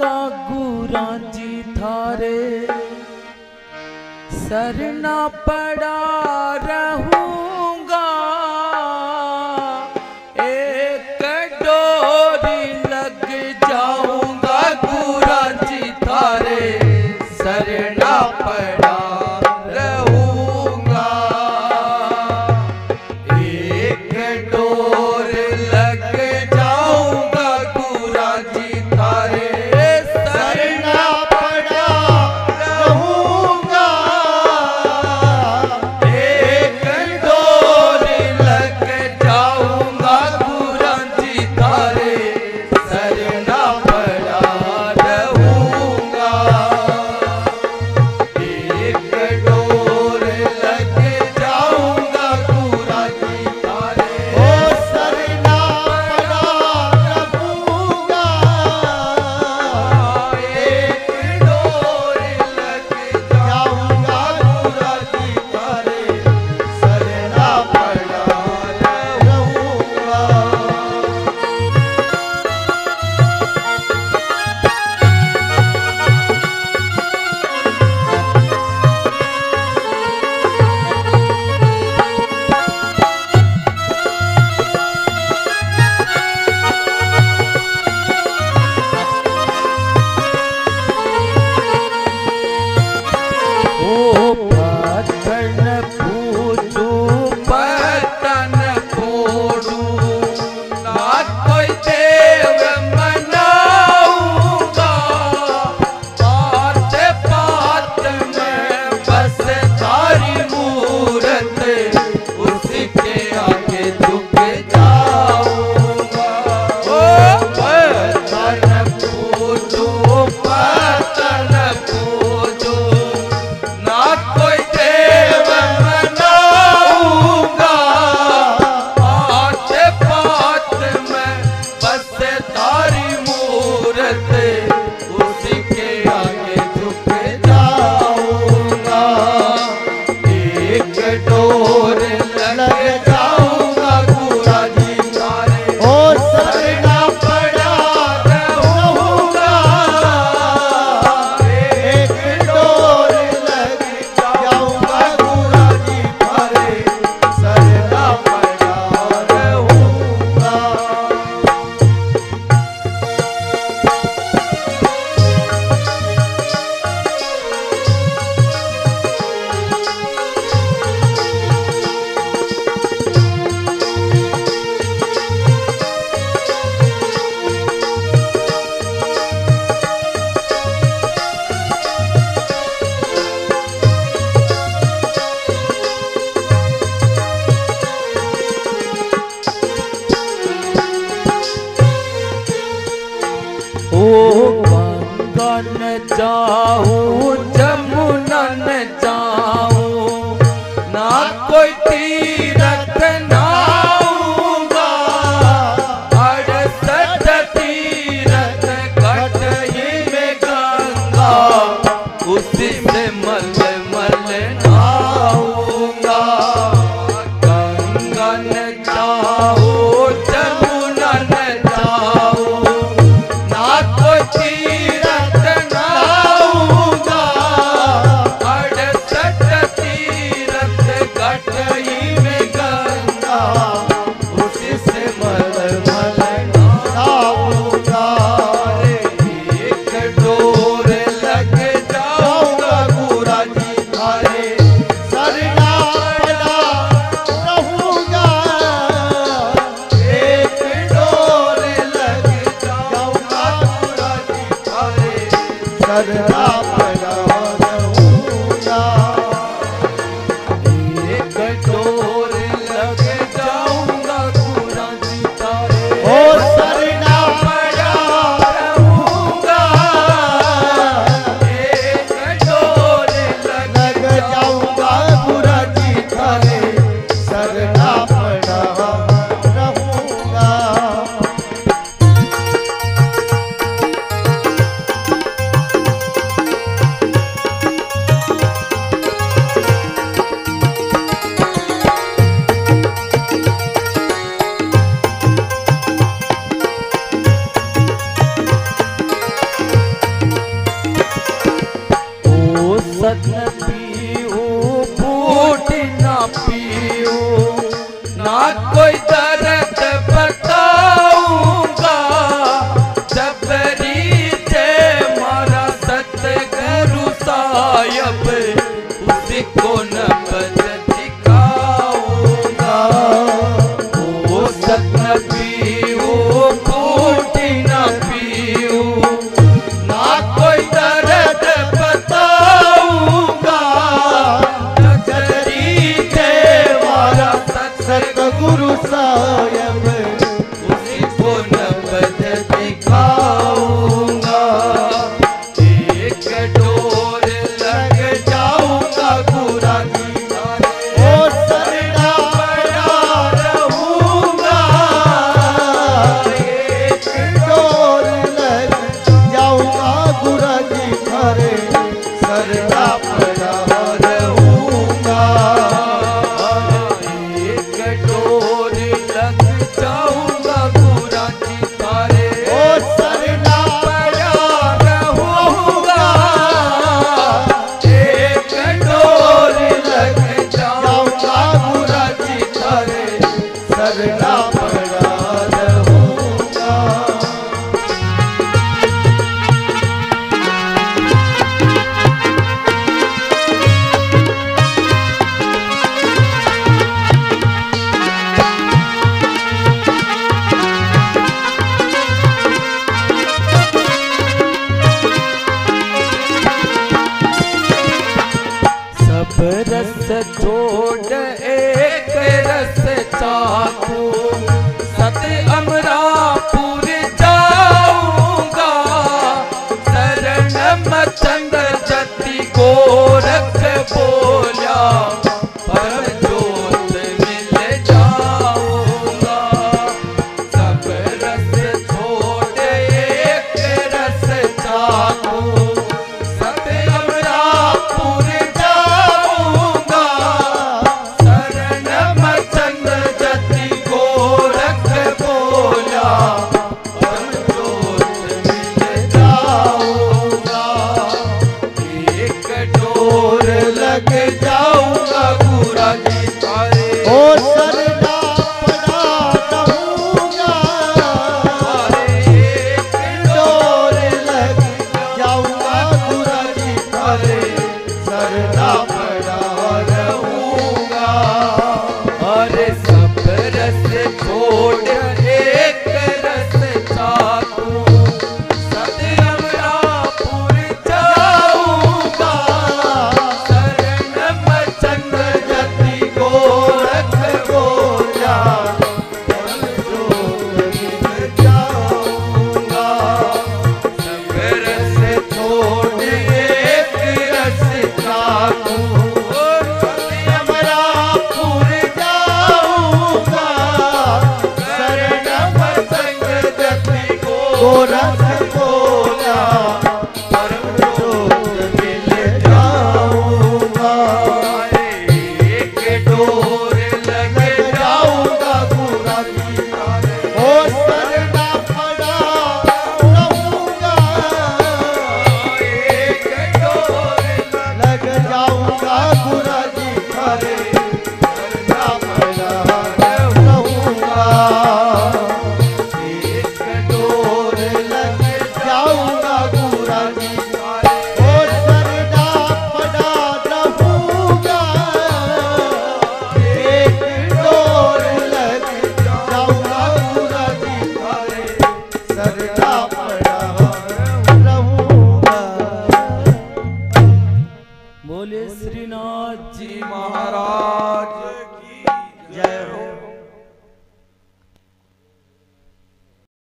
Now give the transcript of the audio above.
गुरा जी थारे सरना पड़ा रहूँगा। एक डोरी लग जाऊँगा गुरा जी थारे सरना पड़ा मन जाऊँ जमुना न ना कोई तीरथ नाऊँगा अड़सठ तीरथ घट ही में गंगा। उसी से मल मल ना Radha रस छोड़ एक रस चाहू गोरख